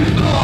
It's